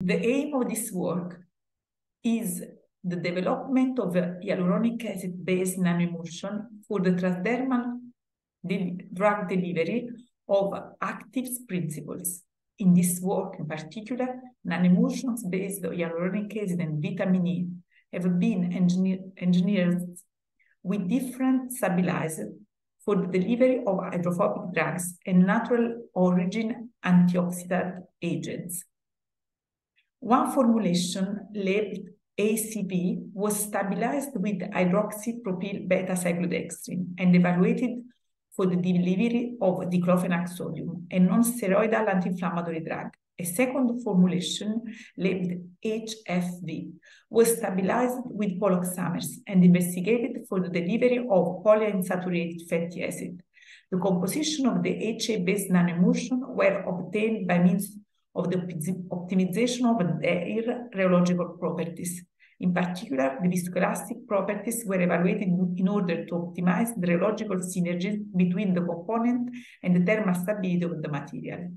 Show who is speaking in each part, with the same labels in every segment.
Speaker 1: The aim of this work is the development of hyaluronic acid-based nanoemulsion for the transdermal de drug delivery of active principles. In this work in particular, nanoemulsions based on hyaluronic acid and vitamin E have been engineer engineered with different stabilizers for the delivery of hydrophobic drugs and natural origin antioxidant agents. One formulation labeled ACB, was stabilized with hydroxypropyl beta-cyclodextrin and evaluated for the delivery of diclofenac sodium, a non-steroidal anti-inflammatory drug. A second formulation, labeled HFV, was stabilized with poloxamers and investigated for the delivery of polyunsaturated fatty acid. The composition of the HA-based nanoemulsion were obtained by means of the optimization of their rheological properties. In particular, the viscoelastic properties were evaluated in order to optimize the rheological synergies between the component and the thermal stability of the material.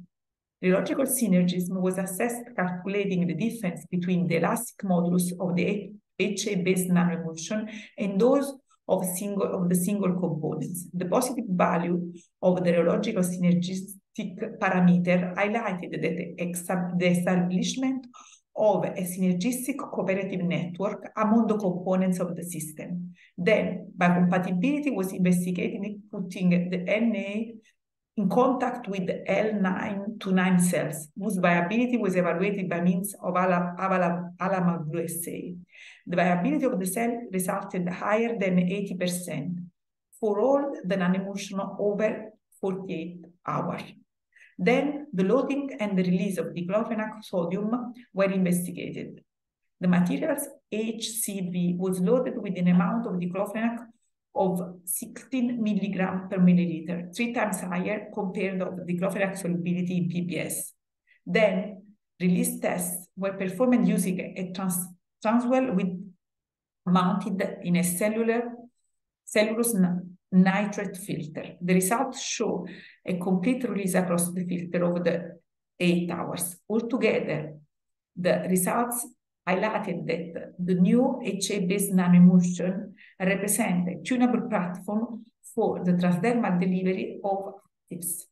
Speaker 1: Rheological synergism was assessed calculating the difference between the elastic modulus of the HA-based nanoemulsion and those of, single, of the single components. The positive value of the rheological synergistic parameter highlighted that the establishment of a synergistic cooperative network among the components of the system. Then, biocompatibility was investigated putting the NA in contact with the L929 cells, whose viability was evaluated by means of AlamarBlue assay. The viability of the cell resulted higher than 80% for all the nanoemulsion over 48 hours. Then the loading and the release of diclofenac sodium were investigated. The material's HCV was loaded with an amount of diclofenac of 16 milligram per milliliter, three times higher compared to the diclofenac solubility in PBS. Then release tests were performed using a trans transwell with mounted in a cellular cellulose nitrate filter. The results show a complete release across the filter over the eight hours. Altogether, the results highlighted that the new HA-based nanoemulsion represent a tunable platform for the transdermal delivery of actives.